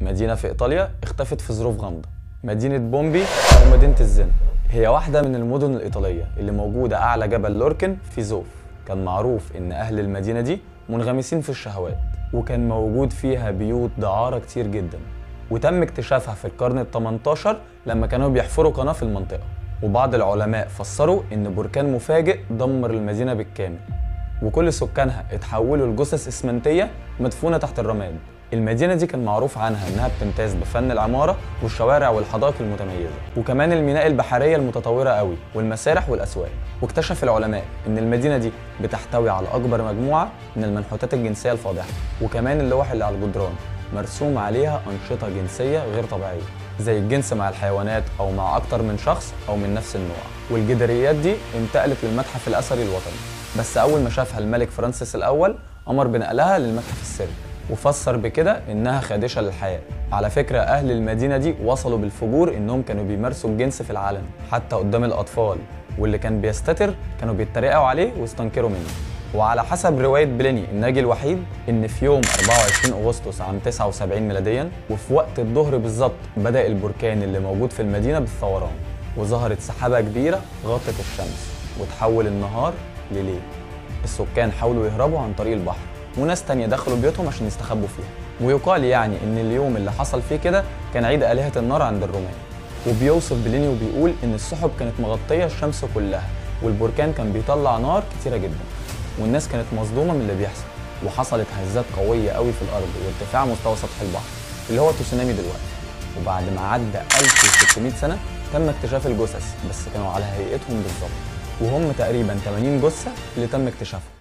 مدينة في إيطاليا اختفت في ظروف غامضة. مدينة بومبي أو مدينة الزنا هي واحدة من المدن الإيطالية اللي موجودة أعلى جبل لوركن في زوف. كان معروف إن أهل المدينة دي منغمسين في الشهوات وكان موجود فيها بيوت دعارة كتير جدا. وتم اكتشافها في القرن ال 18 لما كانوا بيحفروا قناة في المنطقة. وبعض العلماء فسروا إن بركان مفاجئ دمر المدينة بالكامل. وكل سكانها اتحولوا لجثث إسمنتية مدفونة تحت الرماد. المدينة دي كان معروف عنها إنها بتمتاز بفن العمارة والشوارع والحدائق المتميزة وكمان الميناء البحرية المتطورة قوي والمسارح والأسواق. واكتشف العلماء إن المدينة دي بتحتوي على أكبر مجموعة من المنحوتات الجنسية الفاضحة وكمان اللوح اللي على الجدران مرسوم عليها أنشطة جنسية غير طبيعية زي الجنس مع الحيوانات أو مع أكتر من شخص أو من نفس النوع. والجداريات دي انتقلت للمتحف الأثري الوطني بس أول ما شافها الملك فرانسيس الأول أمر بنقلها للمتحف السري. وفسر بكده إنها خادشة للحياة. على فكرة أهل المدينة دي وصلوا بالفجور إنهم كانوا بيمارسوا الجنس في العلن حتى قدام الأطفال. واللي كان بيستتر كانوا بيتريقوا عليه ويستنكروا منه. وعلى حسب رواية بليني الناجي الوحيد إن في يوم 24 أغسطس عام 79 ميلاديا وفي وقت الظهر بالظبط بدأ البركان اللي موجود في المدينة بالثوران وظهرت سحابة كبيرة غطت الشمس وتحول النهار لليل. السكان حاولوا يهربوا عن طريق البحر. وناس تانية دخلوا بيوتهم عشان يستخبوا فيها. ويقال يعني إن اليوم اللي حصل فيه كده كان عيد آلهة النار عند الرومان وبيوصف بليني وبيقول إن السحب كانت مغطية الشمس كلها والبركان كان بيطلع نار كتيرة جدا والناس كانت مصدومة من اللي بيحصل. وحصلت هزات قوية قوي في الأرض وارتفاع مستوى سطح البحر اللي هو تسونامي دلوقتي. وبعد ما عدى 1600 سنة تم اكتشاف الجثث بس كانوا على هيئتهم بالظبط. وهم تقريبا 80 جثة اللي تم اكتشافهم.